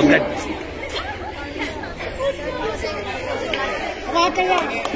危ないです。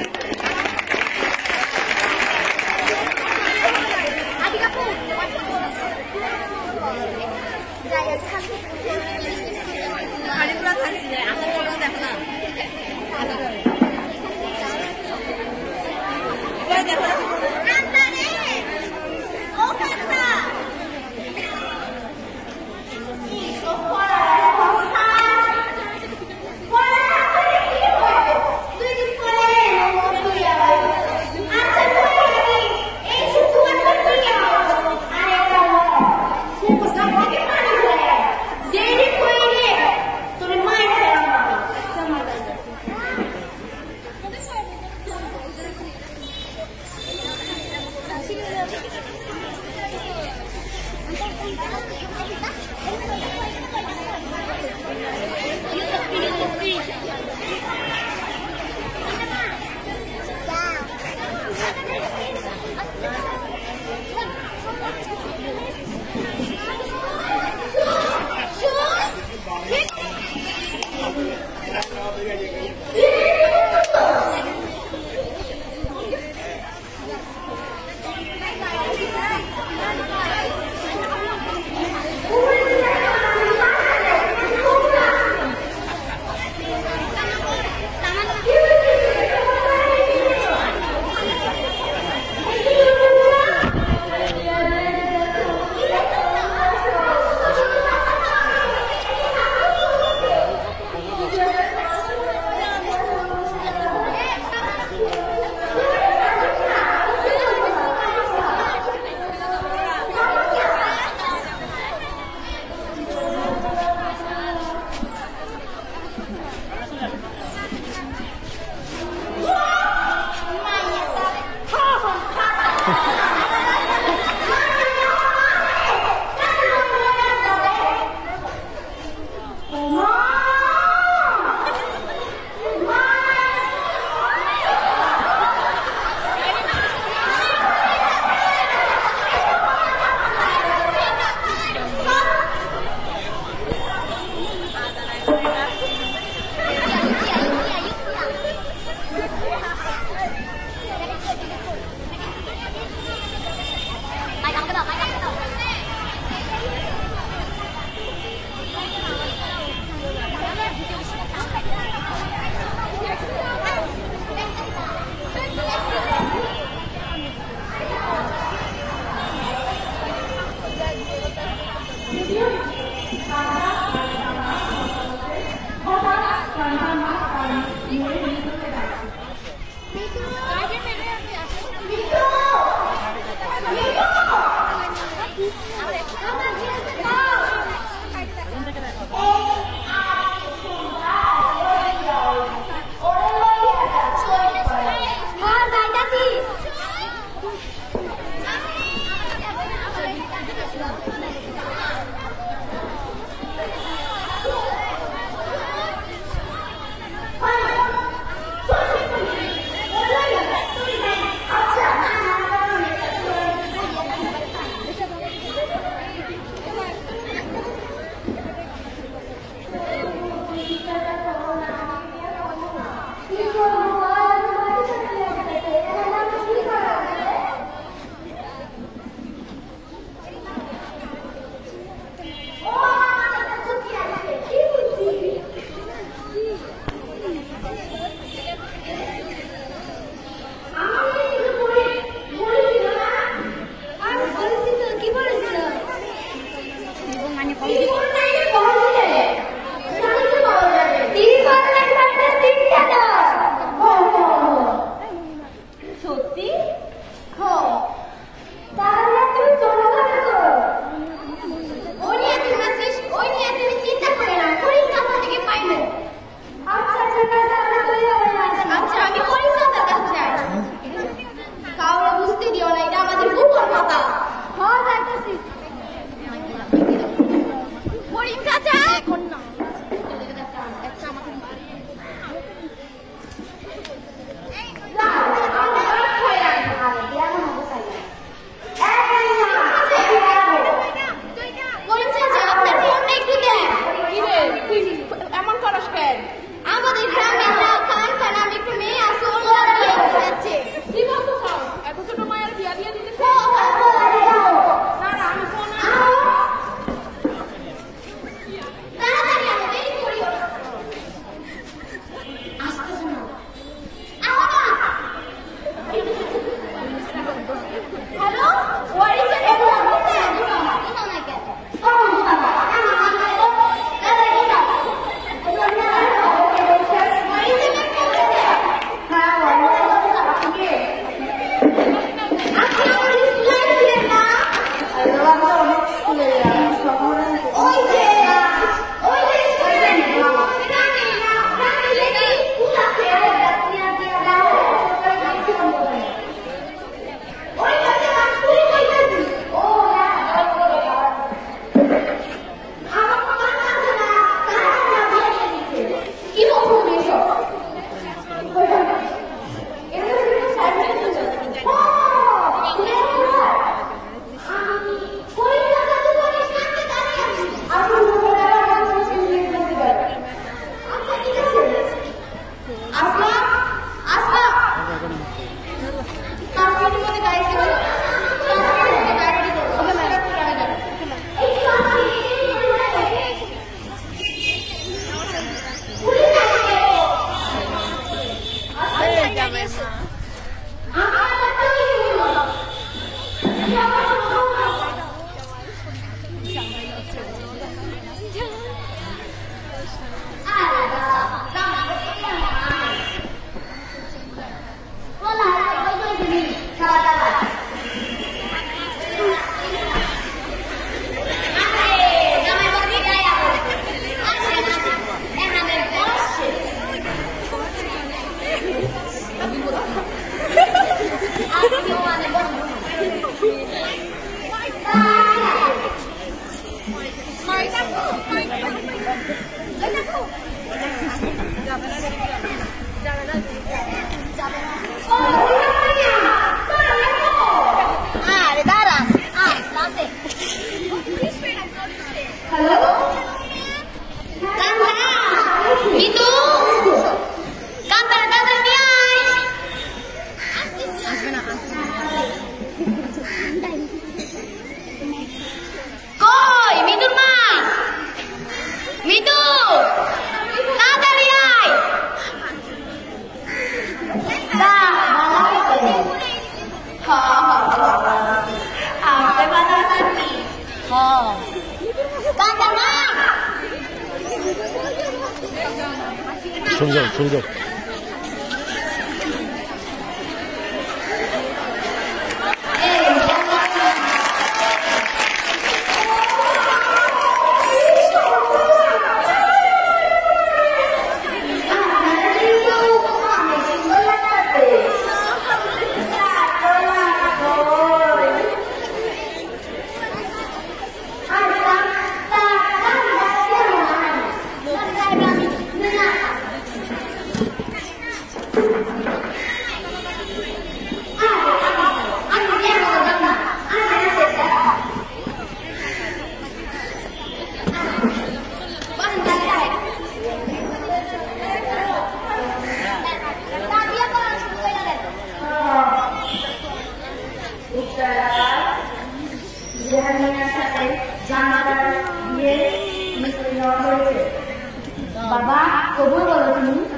더불어는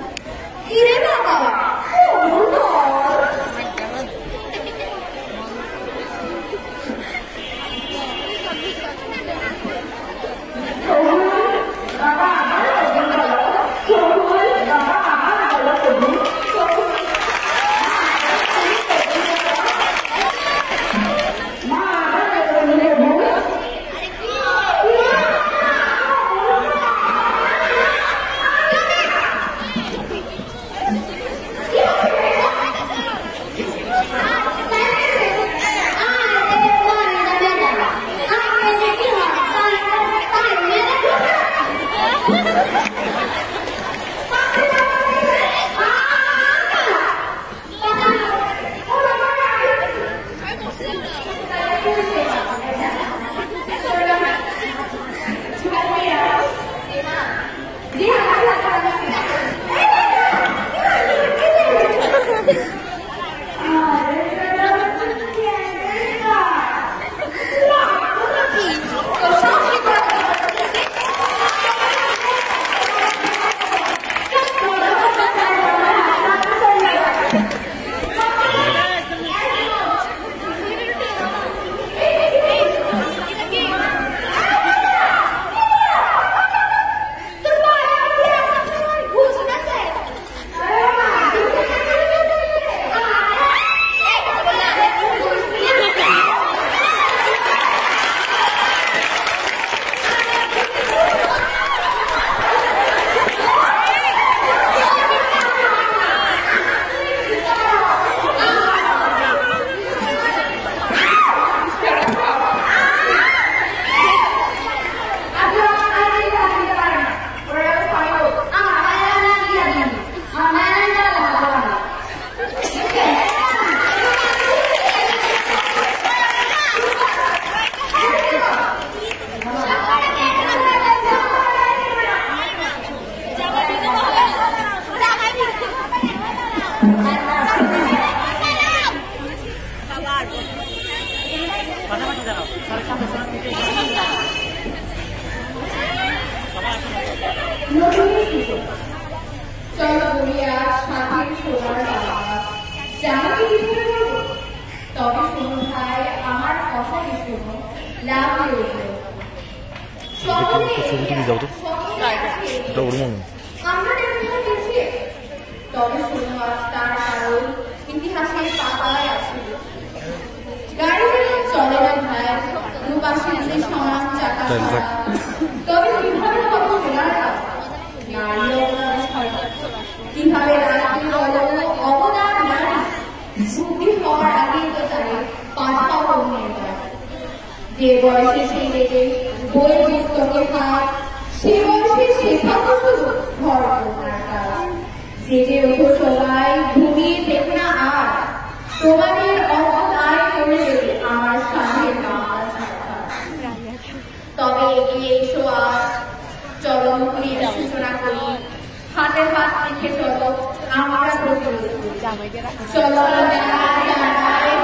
이래 봐봐. চলো বলিয়া স্বাধীন সোনার বাবা জামাকে কীভাবে করব তবে শোনো ভাই আমার শোনো লাভ শোনো আজ তার কারণ ইতিহাসের পাতায় আছে গাড়ি চলে না ভাই দুপাশে সমান চাকা চল, চল। তবে কীভাবে কত সোনার বাবা নারী অবদান সরকার কীভাবে অবদান বুদ্ধি হওয়ার আগেই তো যে বয়সে বই পুস্তকে সে বয়সে শেখা ঘর জেগে ওঠো সবাই ঘুমিয়ে দেখো না আর তোমাদের হাতে হাত রেখে চলো আমরা প্রতিরোধ করি চলো জানাই জানাই বাধ্য